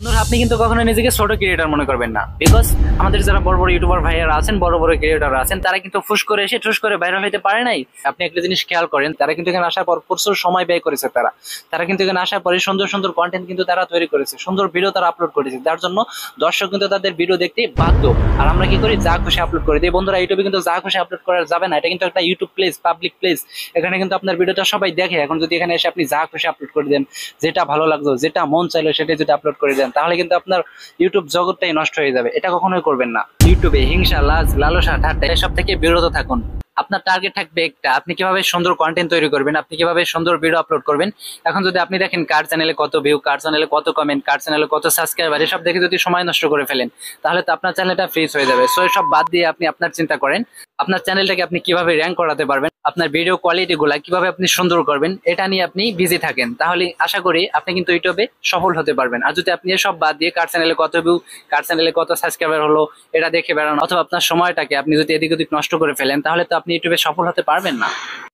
বন্ধুরা, আপনি কিন্তু কখনো নিজেকে ছোট ক্রিয়েটার মনে করবেন না। বিকজ আমাদের যারা বড় বড় ইউটিউবার ভাইয়ারা আছেন, বড় বড় ক্রিয়েটার আছেন, তারা কিন্তু ফুস করে এসে ঠুস করে ভাইরাল হতে পারে নাই। আপনি একটা জিনিস খেয়াল করেন, তারা কিন্তু এখানে আসার পর প্রচুর সময় ব্যয় করেছে তারা। তারা কিন্তু এখানে আসার পরে সুন্দর সুন্দর কন্টেন্ট কিন্তু তারা তৈরি করেছে, সুন্দর ভিডিও তারা আপলোড করেছে। যার জন্য দর্শক কিন্তু তাদের ভিডিও দেখতে বাধ্য। আর আমরা কি করি? যা খুশি আপলোড করে। দিই বন্ধুরা ইউটিউবে কিন্তু যা খুশি আপলোড করা যাবে না। এটা কিন্তু একটা ইউটিউব প্লেস পাবলিক প্লেস এখানে কিন্তু আপনার ভিডিওটা সবাই দেখে। এখন যদি এখানে এসে আপনি যা খুশি আপলোড করে দেন, যেটা ভালো লাগল, যেটা মন চাইলো সেটা যদি আপলোড করে দেন, তাহলে কিন্তু আপনার ইউটিউব জগৎটাই নষ্ট হয়ে যাবে। এটা কখনোই করবেন না। ইউটিউবে হিংসা, লাজ, লালসা, ঠাট্টা এসব থেকে বিরত থাকুন। আপনার টার্গেট থাকবে একটা। আপনি কীভাবে সুন্দর কন্টেন্ট তৈরি করবেন, আপনি কীভাবে সুন্দর ভিডিও আপলোড করবেন। এখন যদি আপনি দেখেন কার চ্যানেলে কত ভিউ কার চ্যানেলে কত কমেন্ট কার চ্যানেলে কত সাবস্ক্রাইবার এসব দেখে যদি সময় নষ্ট করে ফেলেন, তাহলে তো আপনার চ্যানেলটা ফ্রিজ হয়ে যাবে। সো সব বাদ দিয়ে আপনি আপনার চিন্তা করেন। আপনার চ্যানেলটাকে আপনি কীভাবে র্যাঙ্ক করাতে পারবেন আপনার ভিডিও কোয়ালিটি গুলা কীভাবে আপনি সুন্দর করবেন, এটা নিয়ে আপনি বিজি থাকেন। তাহলে আশা করি আপনি কিন্তু ইউটিউবে সফল হতে পারবেন। আর যদি আপনি সব বাদ দিয়ে কার চ্যানেলে কত ভিউ কার চ্যানেলে কত সাবস্ক্রাইবার হলো, এটা দেখে বেড়ান অথবা আপনার সময়টাকে আপনি যদি এদিক ওদিক নষ্ট করে ফেলেন, তাহলে তো আপনি ইউটিউবে সফল হতে পারবেন না।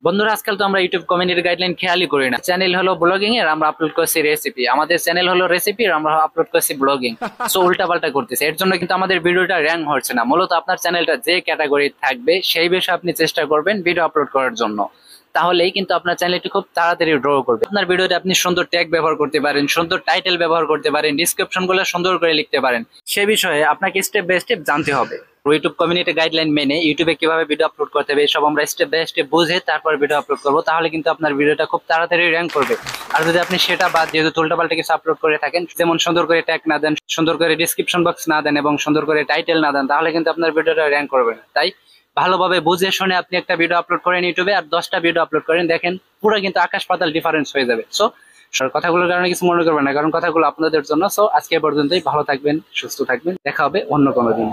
বন্ধুরা, আজকাল তো আমরা ইউটিউব কমিউনিটি গাইডলাইন খেয়ালই করি না। চ্যানেল হলো ব্লগিং এর, আমরা আপলোড করছি রেসিপি আমাদের চ্যানেল হলো রেসিপি আমরা আপলোড করছি ব্লগিং সো উল্টা পাল্টা করতেছি। এর জন্য কিন্তু আমাদের ভিডিওটা র্যাঙ্ক হচ্ছে না। মূলত আপনার চ্যানেলটা যে ক্যাটাগরি থাকবে, সেই বিষয়ে আপনি চেষ্টা করবেন ভিডিও আপলোড করার। জন্য। তাহলেই কিন্তু আপনার চ্যানেলটি খুব তাড়াতাড়ি গ্রো করবে। আপনার ভিডিওতে আপনি সুন্দর ট্যাগ ব্যবহার করতে পারেন, সুন্দর টাইটেল ব্যবহার করতে পারেন ডিসক্রিপশনগুলো সুন্দর করে লিখতে পারেন। সে বিষয়ে আপনাকে স্টেপ বাই স্টেপ জানতে হবে। ইউটিউব কমিউনিটি গাইডলাইন মেনে ইউটিউবে কীভাবে ভিডিও আপলোড করতে হবে সব আমরা স্টেপ বাই স্টেপ বুঝে তারপর ভিডিও আপলোড করব। তাহলে কিন্তু আপনার ভিডিওটা খুব তাড়াতাড়ি র্যাঙ্ক করবে। আর যদি আপনি সেটা বাদ যেহেতু উল্টাপাল্টা কিছু আপলোড করে থাকেন, যেমন সুন্দর করে ট্যাগ না দেন, সুন্দর করে ডিসক্রিপশন বক্স না দেন এবং সুন্দর করে টাইটেল না দেন, তাহলে কিন্তু আপনার ভিডিওটা র্যাঙ্ক করবে না। তাই ভালোভাবে বুঝে শুনে আপনি একটা ভিডিও আপলোড করেন ইউটিউবে আর দশটা ভিডিও আপলোড করেন, দেখেন পুরো কিন্তু আকাশ পাতাল ডিফারেন্স হয়ে যাবে। সো কথাগুলোর কারণে কিছু মনে করবেন না, কারণ কথাগুলো আপনাদের জন্য। সো আজকে পর্যন্তই। ভালো থাকবেন, সুস্থ থাকবেন। দেখা হবে অন্য কোনো দিন।